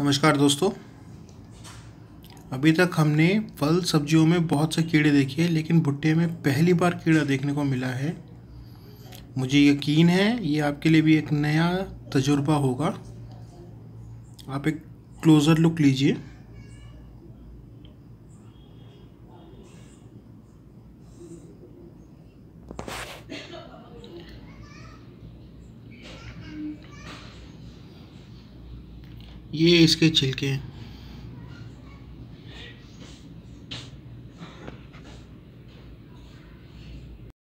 नमस्कार दोस्तों। अभी तक हमने फल सब्जियों में बहुत से कीड़े देखे हैं, लेकिन भुट्टे में पहली बार कीड़ा देखने को मिला है। मुझे यकीन है, ये आपके लिए भी एक नया तजुर्बा होगा। आप एक क्लोज़र लुक लीजिए। ये इसके छिलके हैं।